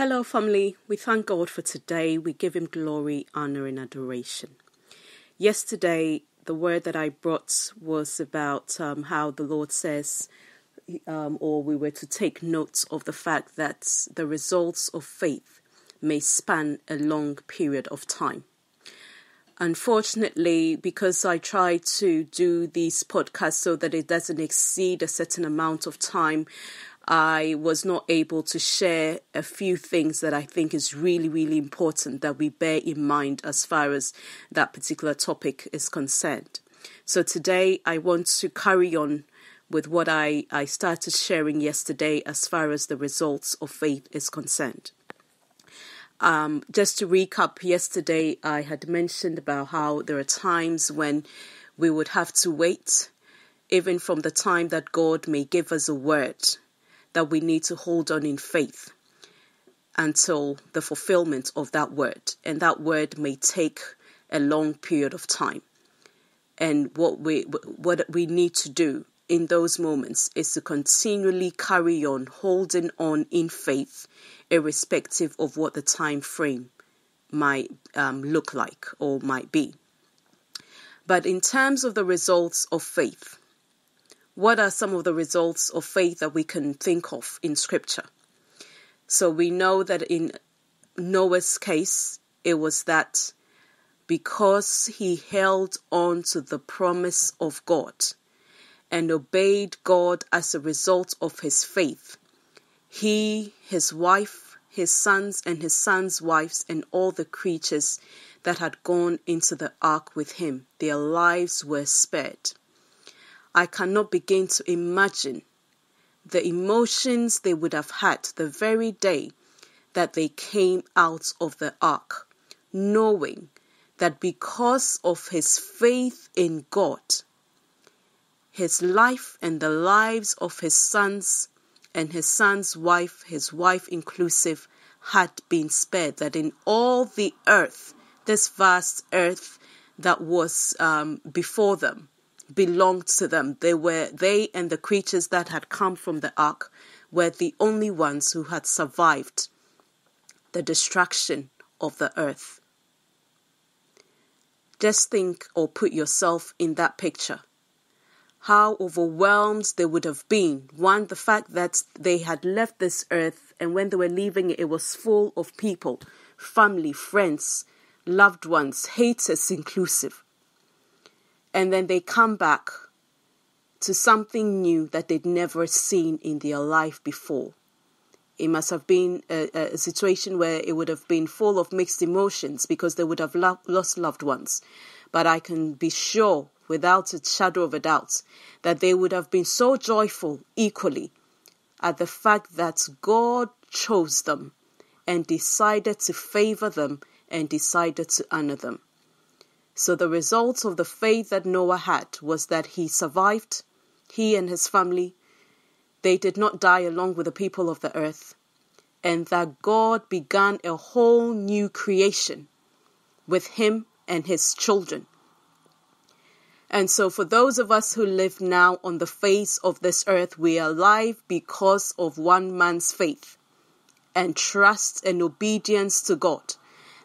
Hello, family. We thank God for today. We give Him glory, honor, and adoration. Yesterday, the word that I brought was about um, how the Lord says, um, or we were to take note of the fact that the results of faith may span a long period of time. Unfortunately, because I try to do these podcasts so that it doesn't exceed a certain amount of time, I was not able to share a few things that I think is really, really important that we bear in mind as far as that particular topic is concerned. So today I want to carry on with what I, I started sharing yesterday as far as the results of faith is concerned. Um, just to recap, yesterday I had mentioned about how there are times when we would have to wait, even from the time that God may give us a word that we need to hold on in faith until the fulfillment of that word. And that word may take a long period of time. And what we what we need to do in those moments is to continually carry on holding on in faith, irrespective of what the time frame might um, look like or might be. But in terms of the results of faith, what are some of the results of faith that we can think of in Scripture? So we know that in Noah's case, it was that because he held on to the promise of God and obeyed God as a result of his faith, he, his wife, his sons, and his sons' wives, and all the creatures that had gone into the ark with him, their lives were spared. I cannot begin to imagine the emotions they would have had the very day that they came out of the ark, knowing that because of his faith in God, his life and the lives of his sons and his son's wife, his wife inclusive, had been spared. That in all the earth, this vast earth that was um, before them, belonged to them. They were they and the creatures that had come from the ark were the only ones who had survived the destruction of the earth. Just think or put yourself in that picture. How overwhelmed they would have been. One, the fact that they had left this earth and when they were leaving it, it was full of people, family, friends, loved ones, haters inclusive and then they come back to something new that they'd never seen in their life before. It must have been a, a situation where it would have been full of mixed emotions because they would have lo- lost loved ones. But I can be sure, without a shadow of a doubt, that they would have been so joyful equally at the fact that God chose them and decided to favor them and decided to honor them. So the result of the faith that Noah had was that he survived, he and his family. They did not die along with the people of the earth, and that God began a whole new creation with him and his children. And so, for those of us who live now on the face of this earth, we are alive because of one man's faith and trust and obedience to God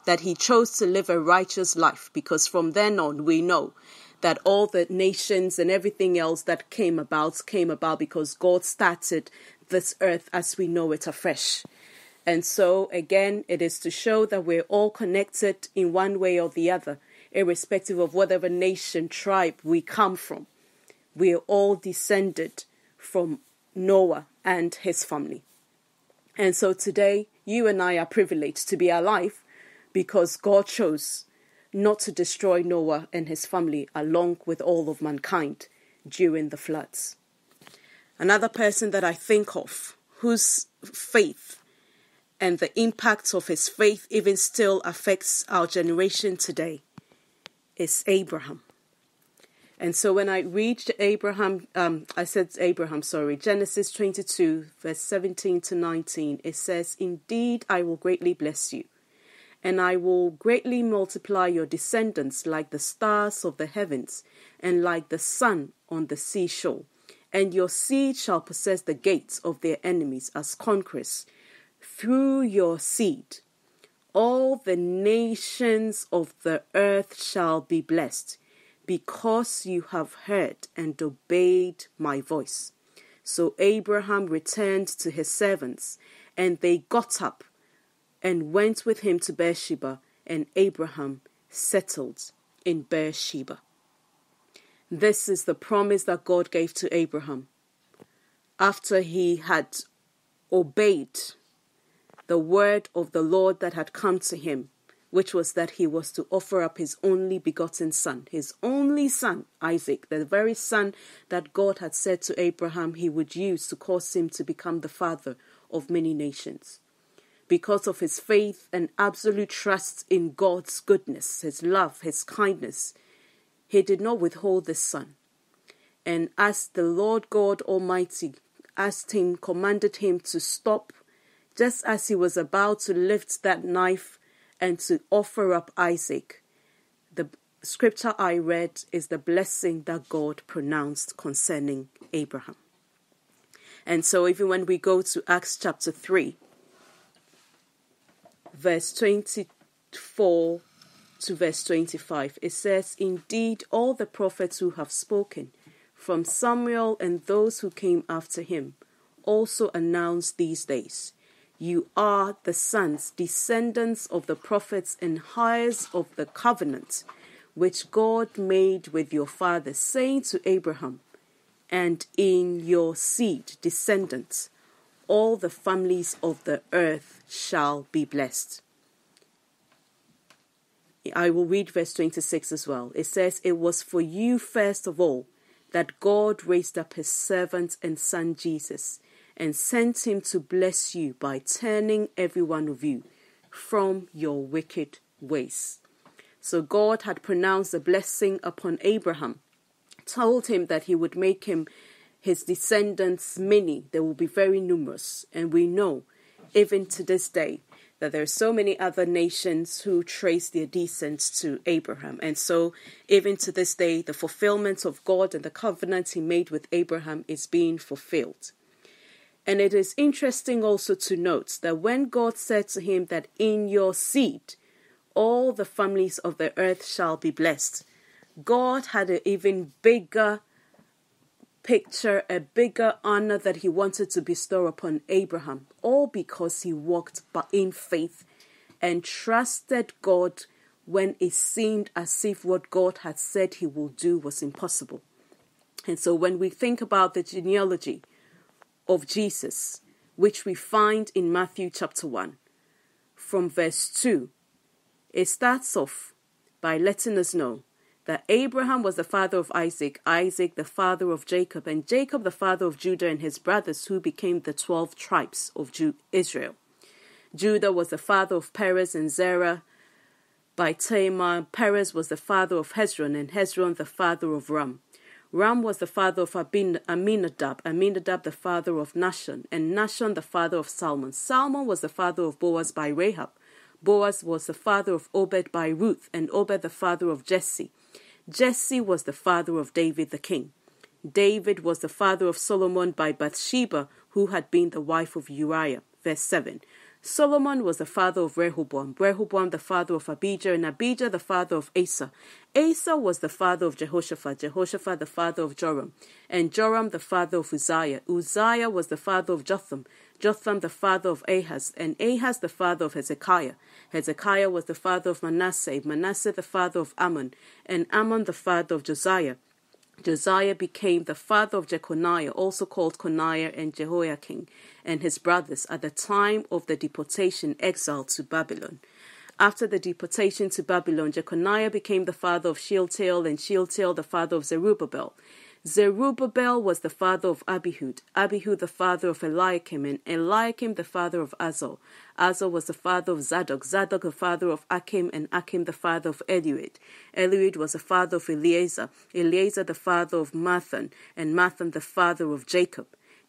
that he chose to live a righteous life because from then on we know that all the nations and everything else that came about came about because God started this earth as we know it afresh. And so, again, it is to show that we're all connected in one way or the other, irrespective of whatever nation, tribe we come from. We are all descended from Noah and his family. And so today, you and I are privileged to be alive because God chose not to destroy Noah and his family along with all of mankind during the floods. Another person that I think of whose faith and the impact of his faith even still affects our generation today is Abraham. And so when I reached Abraham, um, I said Abraham, sorry, Genesis 22, verse 17 to 19, it says, Indeed, I will greatly bless you and I will greatly multiply your descendants like the stars of the heavens and like the sun on the seashore. And your seed shall possess the gates of their enemies as conquerors. through your seed, all the nations of the earth shall be blessed, because you have heard and obeyed my voice. So Abraham returned to his servants, and they got up and went with him to Beersheba, and Abraham settled in Beersheba. This is the promise that God gave to Abraham after he had obeyed the word of the Lord that had come to him, which was that he was to offer up his only begotten son, his only son, Isaac, the very son that God had said to Abraham he would use to cause him to become the father of many nations. Because of his faith and absolute trust in God's goodness, his love, his kindness, he did not withhold the son. And as the Lord God Almighty asked him, commanded him to stop, just as he was about to lift that knife and to offer up Isaac, the scripture I read is the blessing that God pronounced concerning Abraham. And so, even when we go to Acts chapter 3, verse 24 to verse 25, it says, Indeed, all the prophets who have spoken, from Samuel and those who came after him, also announced these days. You are the sons, descendants of the prophets, and heirs of the covenant which God made with your father, saying to Abraham, And in your seed, descendants, all the families of the earth shall be blessed. I will read verse 26 as well. It says, It was for you first of all that God raised up his servant and son Jesus and sent him to bless you by turning every one of you from your wicked ways. So God had pronounced a blessing upon Abraham, told him that he would make him his descendants many, they will be very numerous. And we know, even to this day, that there are so many other nations who trace their descent to Abraham. And so, even to this day, the fulfillment of God and the covenant he made with Abraham is being fulfilled. And it is interesting also to note that when God said to him that in your seed all the families of the earth shall be blessed, God had an even bigger picture, a bigger honor that he wanted to bestow upon Abraham, all because he walked in faith and trusted God when it seemed as if what God had said he will do was impossible. And so when we think about the genealogy of Jesus, which we find in Matthew chapter 1, from verse 2, it starts off by letting us know that Abraham was the father of Isaac, Isaac the father of Jacob, and Jacob the father of Judah and his brothers, who became the twelve tribes of Israel. Judah was the father of Perez and Zerah by Tamar. Perez was the father of Hezron, and Hezron the father of Ram. Ram was the father of Abin- Aminadab, Aminadab the father of Nahshon, and Nahshon the father of Salmon. Salmon was the father of Boaz by Rahab. Boaz was the father of Obed by Ruth, and Obed the father of Jesse. Jesse was the father of David the king. David was the father of Solomon by Bathsheba, who had been the wife of Uriah. Verse 7. Solomon was the father of Rehoboam, Rehoboam the father of Abijah, and Abijah the father of Asa. Asa was the father of Jehoshaphat, Jehoshaphat the father of Joram, and Joram the father of Uzziah. Uzziah was the father of Jotham, Jotham the father of Ahaz, and Ahaz the father of Hezekiah. Hezekiah was the father of Manasseh, Manasseh the father of Amon, and Amon the father of Josiah. Josiah became the father of Jeconiah, also called Coniah and Jehoiakim, and his brothers at the time of the deportation exile to Babylon. After the deportation to Babylon, Jeconiah became the father of Shealtiel, and Shealtiel the father of Zerubbabel. Zerubbabel was the father of Abihud, Abihud the father of Eliakim, and Eliakim the father of Azor. Azor was the father of Zadok, Zadok the father of Achim, and Achim the father of Eliud. Eliud was the father of Eleazar, Eleazar the father of Matthan, and Matthan the father of Jacob.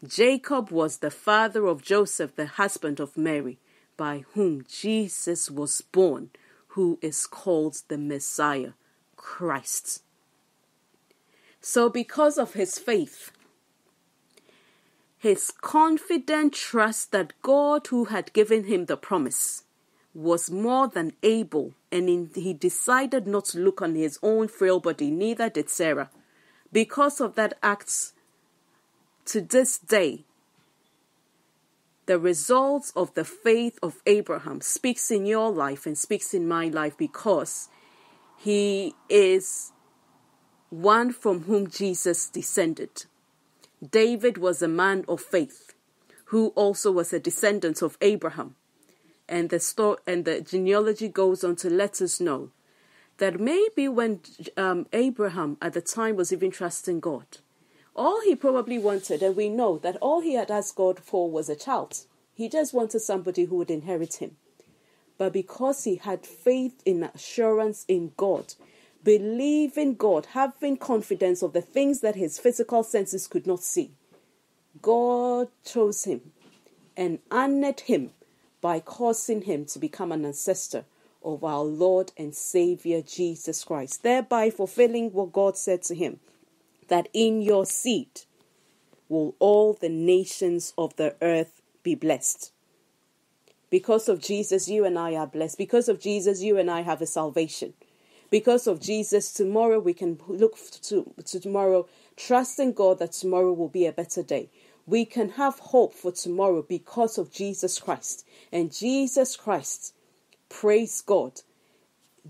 Jacob was the father of Joseph, the husband of Mary, by whom Jesus was born, who is called the Messiah, Christ. So, because of his faith, his confident trust that God, who had given him the promise, was more than able, and in, he decided not to look on his own frail body, neither did Sarah. Because of that act, to this day, the results of the faith of Abraham speaks in your life and speaks in my life because he is one from whom Jesus descended. David was a man of faith who also was a descendant of Abraham. And the story and the genealogy goes on to let us know that maybe when um, Abraham at the time was even trusting God, all he probably wanted, and we know that all he had asked God for was a child. He just wanted somebody who would inherit him. But because he had faith in assurance in God, believing God, having confidence of the things that his physical senses could not see, God chose him and honored him by causing him to become an ancestor of our Lord and Savior Jesus Christ, thereby fulfilling what God said to him that in your seed will all the nations of the earth be blessed. Because of Jesus, you and I are blessed. Because of Jesus, you and I have a salvation. Because of Jesus, tomorrow we can look to, to tomorrow, trusting God that tomorrow will be a better day. We can have hope for tomorrow because of Jesus Christ. And Jesus Christ, praise God,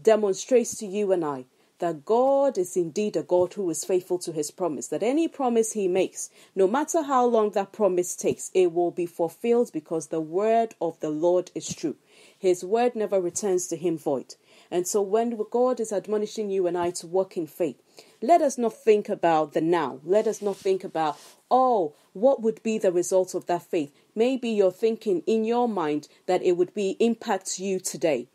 demonstrates to you and I that God is indeed a God who is faithful to his promise, that any promise he makes, no matter how long that promise takes, it will be fulfilled because the word of the Lord is true. His word never returns to him void. And so when God is admonishing you and I to walk in faith, let us not think about the now. Let us not think about, oh, what would be the result of that faith? Maybe you're thinking in your mind that it would be impact you today.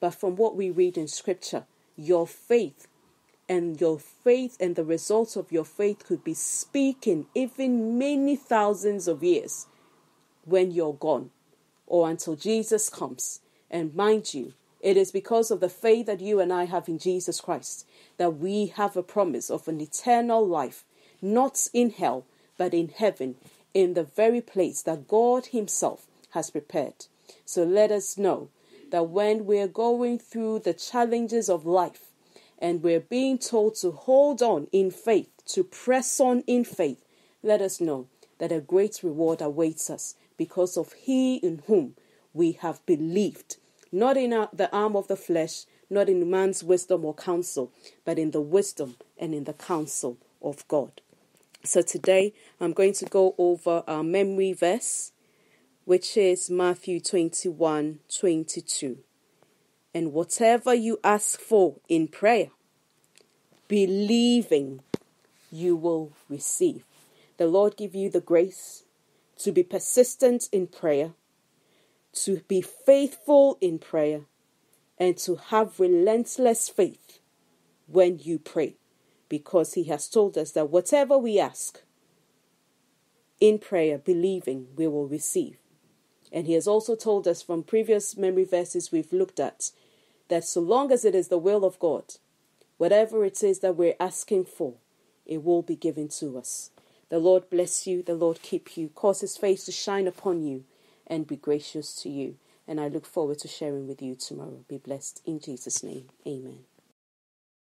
But from what we read in scripture, your faith and your faith and the results of your faith could be speaking even many thousands of years when you're gone or until Jesus comes. And mind you, it is because of the faith that you and I have in Jesus Christ that we have a promise of an eternal life, not in hell, but in heaven, in the very place that God Himself has prepared. So let us know that when we're going through the challenges of life and we're being told to hold on in faith, to press on in faith, let us know that a great reward awaits us because of He in whom we have believed, not in the arm of the flesh, not in man's wisdom or counsel, but in the wisdom and in the counsel of God. So today I'm going to go over our memory verse which is Matthew 21 22. And whatever you ask for in prayer, believing you will receive. The Lord give you the grace to be persistent in prayer, to be faithful in prayer, and to have relentless faith when you pray, because He has told us that whatever we ask in prayer, believing, we will receive. And he has also told us from previous memory verses we've looked at that so long as it is the will of God, whatever it is that we're asking for, it will be given to us. The Lord bless you, the Lord keep you, cause his face to shine upon you, and be gracious to you. And I look forward to sharing with you tomorrow. Be blessed in Jesus' name. Amen.